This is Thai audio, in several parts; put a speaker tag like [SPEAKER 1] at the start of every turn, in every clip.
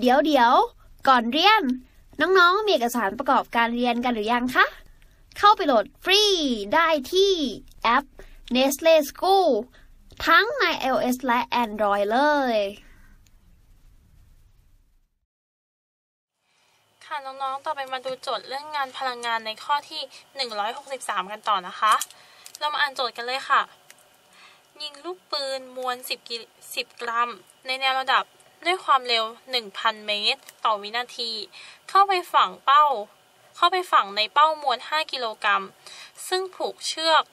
[SPEAKER 1] เดี๋ยวเดี๋ยวก่อนเรียน น้องๆ มีเอกสารประกอบการเรียนกันหรือยังคะ เข้าไปโหลดฟรีได้ที่แอป Nestle School ทั้งใน iOS และ Android เลย
[SPEAKER 2] ค่ะน้องๆ ต่อไปมาดูโจทย์เรื่องงานพลังงานในข้อที่ 163 กันต่อนะคะ เรามาอ่านโจทย์กันเลยค่ะ ยิงลูกปืนมวล 10กิ10กรัม ในแนวระดับ ด้วยความเร็ว 1,000 เมตร ต่อวินาที เข้าไปฝังเป้า เข้าไปฝังในเป้ามวล 5 กิโลกรัม ซึ่งผูกเชือก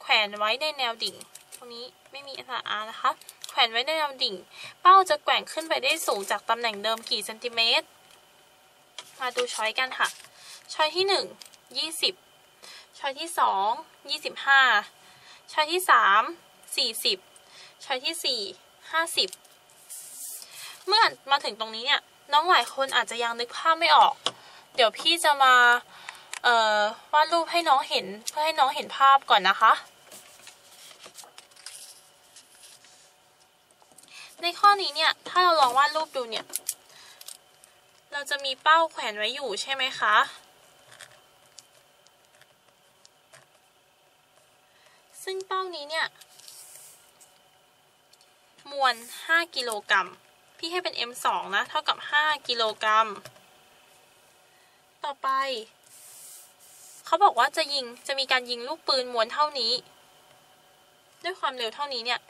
[SPEAKER 2] แขวนไว้ในแนวดิ่ง ตรงนี้ไม่มีอักษรอานะคะ แขวนไว้ในแนวดิ่ง เป้าจะแกว่งขึ้นไปได้สูงจากตำแหน่งเดิมกี่เซนติเมตร มาดูช้อยกันค่ะ ช้อยที่หนึ่งยี่สิบช้อยที่สองยี่สิบห้าช้อยที่สามสี่สิบช้อยที่สี่ห้าสิบ เมื่อมาถึงตรงนี้เนี่ย น้องหลายคนอาจจะยังนึกภาพไม่ออก เดี๋ยวพี่จะมาเอ่อวาดรูปให้น้องเห็นเพื่อให้น้องเห็นภาพก่อนนะคะ ในข้อนี้เนี่ย ถ้าเราลองวาดรูปดูเนี่ย เราจะมีเป้าแขวนไว้อยู่ใช่ไหมคะ ซึ่งเป้านี้เนี่ย มวล 5 กิโลกรัม พี่ให้เป็น M2 นะ เท่ากับ 5 กิโลกรัม ต่อไป เขาบอกว่าจะยิง จะมีการยิงลูกปืนมวลเท่านี้ ด้วยความเร็วเท่านี้เนี่ย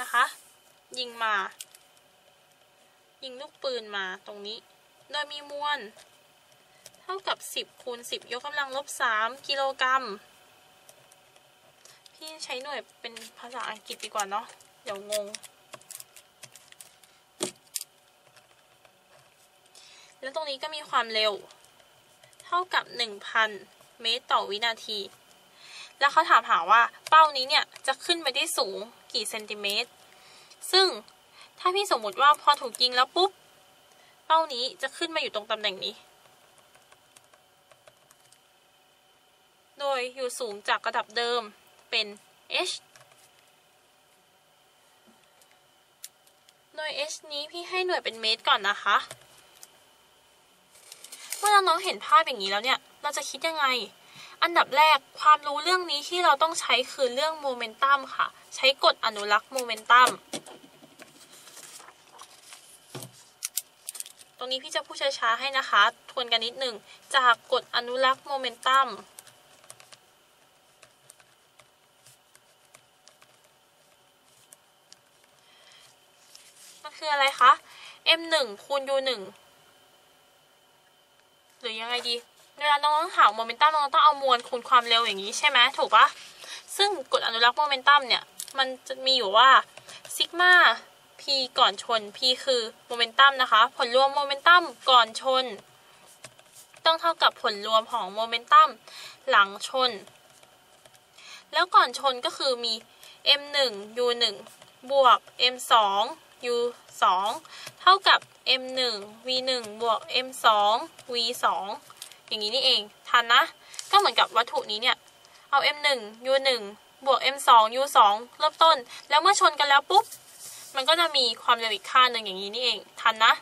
[SPEAKER 2] นะคะ ยิงมา ยิงลูกปืนมาตรงนี้ โดยมีมวล เท่ากับ 10คูณ10 ยกกำลังลบ 3 กิโลกรัม พี่ใช้หน่วยเป็นภาษาอังกฤษดีกว่าเนาะ เดี๋ยวงง แล้วตรงนี้ก็มีความเร็ว เท่ากับ 1,000 เมตรต่อวินาที แล้วเขาถามหาว่าเป้านี้เนี่ยจะขึ้นไปได้สูงกี่เซนติเมตร ซึ่งถ้าพี่สมมติว่าพอถูกยิงแล้วปุ๊บ เป้านี้จะขึ้นมาอยู่ตรงตำแหน่งนี้ โดยอยู่สูงจากระดับเดิมเป็น h โดย h นี้พี่ให้หน่วยเป็นเมตรก่อนนะคะ มื่อน้องเห็นภาพอย่างนี้แล้วเนี่ย เราจะคิดยังไง อันดับแรกความรู้เรื่องนี้ที่เราต้องใช้คือเรื่องโมเมนตัมค่ะ ใช้กฎอนุรักษ์โมเมนตัมตรงนี้พี่จะพูดช้าๆให้นะคะ ทวนกันนิดหนึ่งจากกฎอนุรักษ์โมเมนตัมมันคืออะไรคะ m 1คูณ u 1 รือยังไงดีเวลาน้องหาโมเมนตัมน้องต้องเอามวลคูณความเร็วอย่างนี้ใช่ไหมถูกปะซึ่งกฎอนุรักษ์โมเมนตัมเนี่ยมันจะมีอยู่ว่าซิกมา p ก่อนชน p คือโมเมนตัมนะคะ ผลรวมโมเมนตัมก่อนชน ต้องเท่ากับผลรวมของโมเมนตัมหลังชน แล้วก่อนชนก็คือมี m 1 u 1บวก m 2 u 2เท่ากับ m 1 v 1บวก m 2 v 2อย่างนี้นี่เอง ทันนะ ก็เหมือนกับวัตถุนี้เนี่ย เอา m 1 u 1บวก m 2 u 2เริ่มต้น แล้วเมื่อชนกันแล้วปุ๊บ มันก็จะมีความเร็วอีกค่าหนึ่งอย่างนี้นี่เอง ทันนะ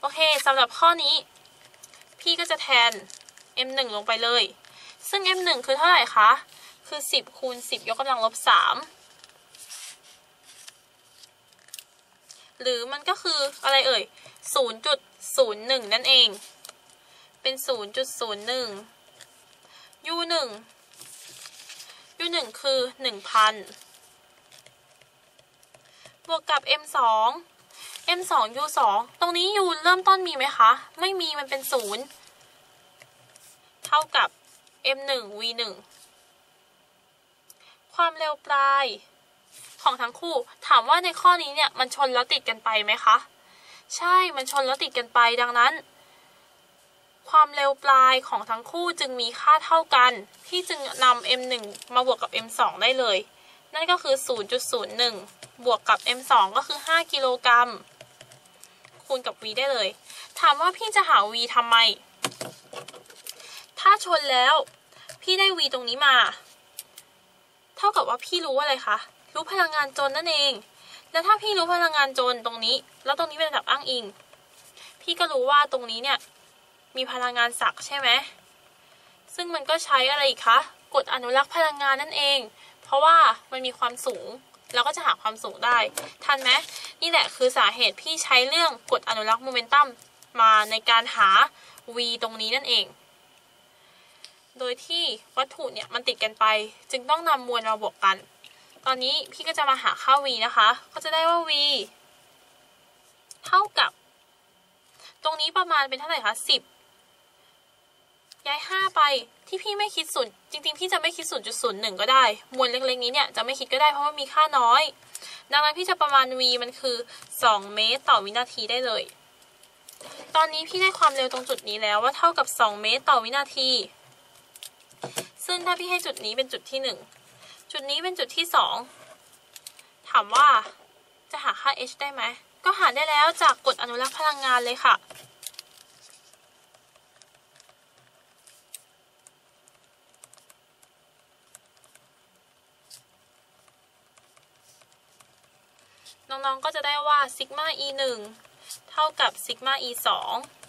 [SPEAKER 2] โอเคสำหรับข้อนี้ พี่ก็จะแทน m 1ลงไปเลย ซึ่ง m 1คือเท่าไหร่คะ คือ 10คูณ10 ยกกำลังลบ 3 หรือมันก็คืออะไรเอ่ย 0.01 นั่นเอง เป็น 0.01 u 1 u 1คือ 1,000 บวกกับ m 2 m 2 u 2ตรงนี้ u เริ่มต้นมีไหมคะ ไม่มีมันเป็น 0 เท่ากับ m 1 v 1ความเร็วปลาย ของทั้งคู่ ถามว่าในข้อนี้เนี่ยมันชนแล้วติดกันไปไหมคะ ใช่มันชนแล้วติดกันไปดังนั้น ความเร็วปลายของทั้งคู่จึงมีค่าเท่ากัน ที่จึงนำ m 1 มาบวกกับ m 2 ได้เลย นั่นก็คือ 0.01 บวกกับ m 2 ก็คือ 5 กิโลกรัมคูณกับ v ได้เลย ถามว่าพี่จะหา v ทำไม ถ้าชนแล้ว พี่ได้ v ตรงนี้มา เท่ากับว่าพี่รู้อะไรคะ รู้พลังงานจนนั่นเอง แล้วถ้าพี่รู้พลังงานจนตรงนี้ แล้วตรงนี้เป็นระดับอ้างอิง พี่ก็รู้ว่าตรงนี้เนี่ยมีพลังงานศักย์ใช่ไหม ซึ่งมันก็ใช้อะไรอีกคะกฎอนุรักษ์พลังงานนั่นเอง เพราะว่ามันมีความสูง เราก็จะหาความสูงได้ ทันไหมนี่แหละคือสาเหตุพี่ใช้เรื่องกฎอนุรักษ์โมเมนตัมมาในการหา v ตรงนี้นั่นเอง โดยที่วัตถุเนี่ยมันติดกันไป จึงต้องนำมวลมาบวกกัน ตอนนี้พี่ก็จะมาหาค่า v นะคะ ก็จะได้ว่า v เท่ากับ ตรงนี้ประมาณเป็นเท่าไหร่คะสิบย้ายห้าไปที่พี่ไม่คิดศูนย์จริงๆ พี่จะไม่คิดศูนย์จุดศูนย์หนึ่งก็ได้ มวลเล็กๆนี้เนี่ยจะไม่คิดก็ได้เพราะว่ามีค่าน้อย ดังนั้นพี่จะประมาณ v มันคือ2เมตรต่อวินาทีได้เลย ตอนนี้พี่ได้ความเร็วตรงจุดนี้แล้วว่าเท่ากับ2เมตรต่อวินาที ซึ่งถ้าพี่ให้จุดนี้เป็นจุดที่1 จุดนี้เป็นจุดที่ 2 ถามว่าจะหาค่า h ได้ไหม ก็หาได้แล้วจากกฎอนุรักษ์พลังงานเลยค่ะ น้องๆก็จะได้ว่าซิกมา e 1เท่ากับซิกมา e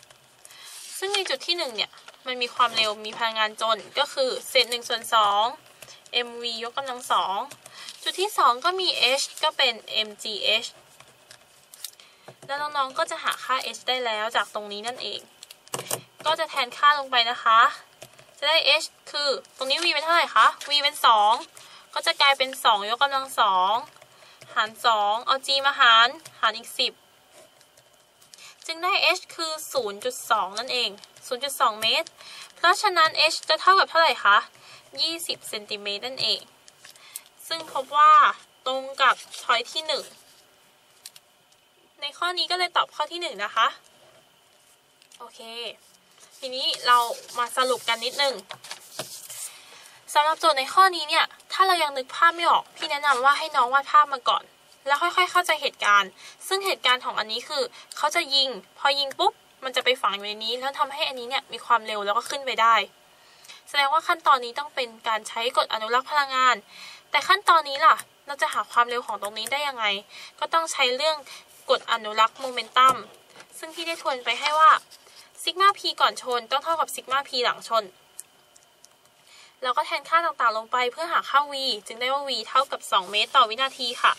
[SPEAKER 2] 2ซึ่งในจุดที่ 1 เนี่ย มันมีความเร็วมีพลังงานจนก็คือเศษ1ส่วน2 mv ยกกำลังสองจุดที่ 2 ก็มี h ก็เป็น mgh แล้วน้องๆก็จะหาค่า h ได้แล้วจากตรงนี้นั่นเอง ก็จะแทนค่าลงไปนะคะ จะได้ h คือตรงนี้ v เป็นเท่าไหร่คะ v เป็น 2 ก็จะกลายเป็น 2 ยกกำลังสองหาร 2 เอา g มาหาร หารอีก 10 จึงได้ h คือ 0.2 นั่นเอง 0.2 เมตร เพราะฉะนั้น h จะเท่ากับเท่าไหร่คะ 20เซนติเมตรนั่นเอง ซึ่งพบว่าตรงกับช้อยที่ 1 ในข้อนี้ก็เลยตอบข้อที่ 1 นะคะ โอเค ทีนี้เรามาสรุปกันนิดนึงสำหรับโจทย์ในข้อนี้เนี่ย ถ้าเรายังนึกภาพไม่ออก พี่แนะนำว่าให้น้องวาดภาพมาก่อน แล้วค่อยๆ เข้าใจเหตุการณ์ ซึ่งเหตุการณ์ของอันนี้คือ เขาจะยิง พอยิงปุ๊บ มันจะไปฝังอยู่ในนี้ แล้วทำให้อันนี้เนี่ยมีความเร็วแล้วก็ขึ้นไปได้ ดงว่าขั้นตอนนี้ต้องเป็นการใช้กฎอนุรักษ์พลังงาน แต่ขั้นตอนนี้ล่ะ เราจะหาความเร็วของตรงนี้ได้ยังไง ก็ต้องใช้เรื่องกฎอนุรักษ์โมเมนตัม ซึ่งพี่ได้ทวนไปให้ว่าซิกมา p ก่อนชนต้องเท่ากับซิกมา p หลังชนแล้วก็แทนค่าต่างๆลงไปเพื่อหาค่า v จึงได้ว่า v เท่ากับ 2 เมตรต่อวินาทีค่ะ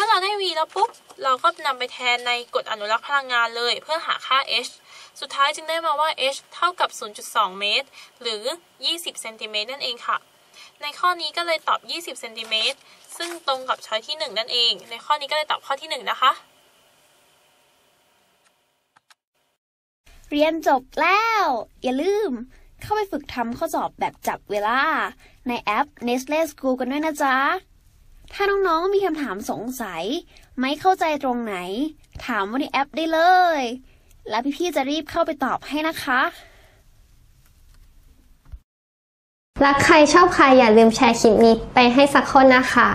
[SPEAKER 2] มื่อเราได้ v แล้วปุ๊บ เราก็นำไปแทนในกฎอนุรักษ์พลังงานเลย เพื่อหาค่า h สุดท้ายจึงได้มาว่า h เท่ากับ 0.2 เมตร หรือ 20 เซนติเมตรนั่นเองค่ะ ในข้อนี้ก็เลยตอบ 20 เซนติเมตร ซึ่งตรงกับช้อยที่ 1 นั่นเอง ในข้อนี้ก็เลยตอบข้อที่ 1 นะคะ
[SPEAKER 1] เรียนจบแล้ว อย่าลืม เข้าไปฝึกทำข้อสอบแบบจับเวลา ในแอป Nestle School กันด้วยนะจ๊ะ ถ้าน้องๆมีคำถามสงสัย ไม่เข้าใจตรงไหน ถามว่าในแอปได้เลย แล้วพี่ๆจะรีบเข้าไปตอบให้นะคะ
[SPEAKER 3] รักใครชอบใครอย่าลืมแชร์คลิปนี้ไปให้สักคนนะคะ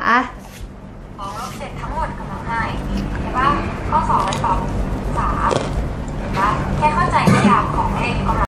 [SPEAKER 4] ของลบเสร็จทั้งหมดกำลังให้เห็นปะข้อสองมันตอบสามเห็นปะแค่เข้าใจนิยามของเลขกำลัง